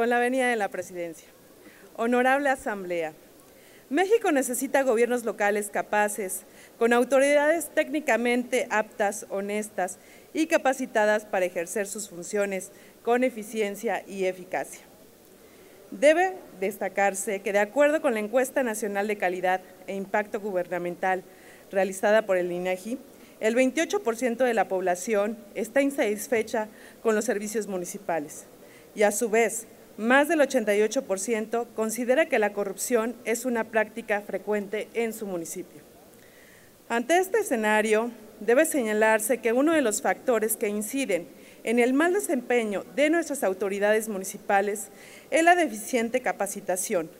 con la venida de la presidencia. Honorable Asamblea, México necesita gobiernos locales capaces, con autoridades técnicamente aptas, honestas y capacitadas para ejercer sus funciones con eficiencia y eficacia. Debe destacarse que de acuerdo con la encuesta nacional de calidad e impacto gubernamental realizada por el INEGI, el 28% de la población está insatisfecha con los servicios municipales y a su vez más del 88% considera que la corrupción es una práctica frecuente en su municipio. Ante este escenario, debe señalarse que uno de los factores que inciden en el mal desempeño de nuestras autoridades municipales es la deficiente capacitación,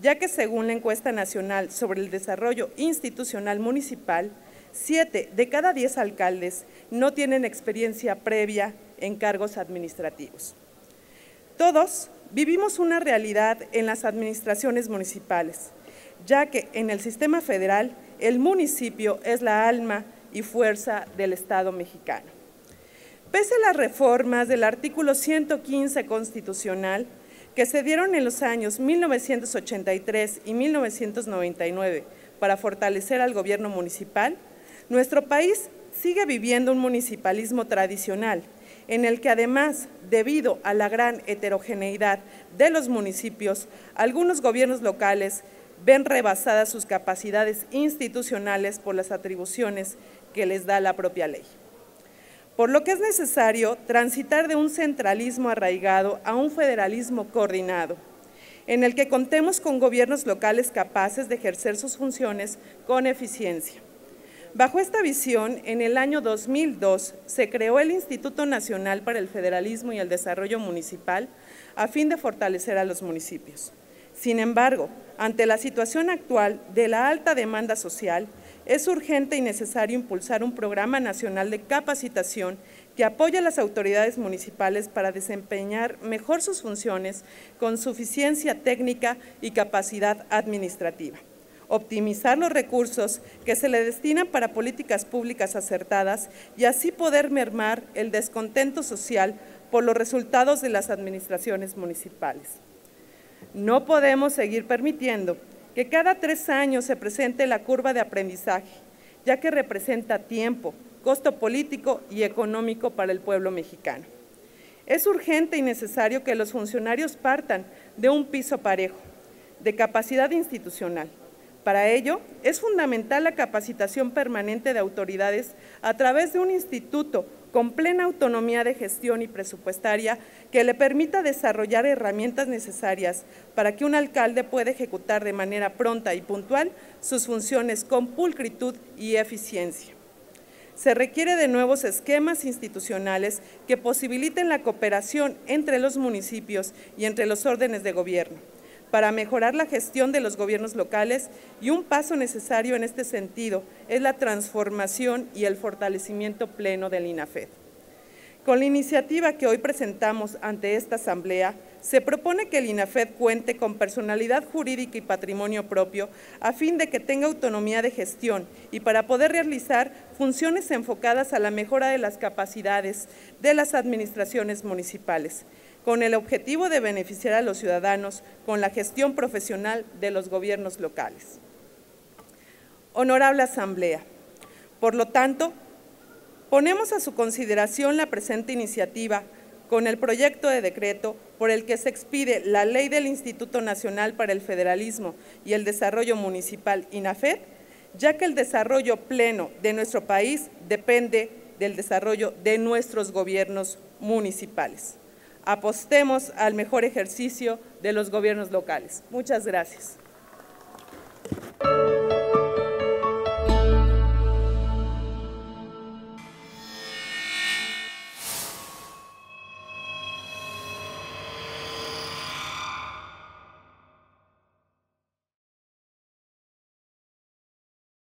ya que según la encuesta nacional sobre el desarrollo institucional municipal, siete de cada diez alcaldes no tienen experiencia previa en cargos administrativos. Todos vivimos una realidad en las administraciones municipales, ya que en el sistema federal el municipio es la alma y fuerza del Estado mexicano. Pese a las reformas del artículo 115 constitucional que se dieron en los años 1983 y 1999 para fortalecer al gobierno municipal, nuestro país sigue viviendo un municipalismo tradicional, en el que además, debido a la gran heterogeneidad de los municipios, algunos gobiernos locales ven rebasadas sus capacidades institucionales por las atribuciones que les da la propia ley. Por lo que es necesario transitar de un centralismo arraigado a un federalismo coordinado, en el que contemos con gobiernos locales capaces de ejercer sus funciones con eficiencia. Bajo esta visión, en el año 2002 se creó el Instituto Nacional para el Federalismo y el Desarrollo Municipal a fin de fortalecer a los municipios. Sin embargo, ante la situación actual de la alta demanda social, es urgente y necesario impulsar un programa nacional de capacitación que apoye a las autoridades municipales para desempeñar mejor sus funciones con suficiencia técnica y capacidad administrativa optimizar los recursos que se le destinan para políticas públicas acertadas y así poder mermar el descontento social por los resultados de las administraciones municipales. No podemos seguir permitiendo que cada tres años se presente la curva de aprendizaje, ya que representa tiempo, costo político y económico para el pueblo mexicano. Es urgente y necesario que los funcionarios partan de un piso parejo, de capacidad institucional, para ello, es fundamental la capacitación permanente de autoridades a través de un instituto con plena autonomía de gestión y presupuestaria que le permita desarrollar herramientas necesarias para que un alcalde pueda ejecutar de manera pronta y puntual sus funciones con pulcritud y eficiencia. Se requiere de nuevos esquemas institucionales que posibiliten la cooperación entre los municipios y entre los órdenes de gobierno para mejorar la gestión de los gobiernos locales y un paso necesario en este sentido es la transformación y el fortalecimiento pleno del INAFED. Con la iniciativa que hoy presentamos ante esta Asamblea, se propone que el INAFED cuente con personalidad jurídica y patrimonio propio a fin de que tenga autonomía de gestión y para poder realizar funciones enfocadas a la mejora de las capacidades de las administraciones municipales con el objetivo de beneficiar a los ciudadanos con la gestión profesional de los gobiernos locales. Honorable Asamblea, por lo tanto, ponemos a su consideración la presente iniciativa con el proyecto de decreto por el que se expide la ley del Instituto Nacional para el Federalismo y el Desarrollo Municipal, INAFED, ya que el desarrollo pleno de nuestro país depende del desarrollo de nuestros gobiernos municipales apostemos al mejor ejercicio de los gobiernos locales. Muchas gracias.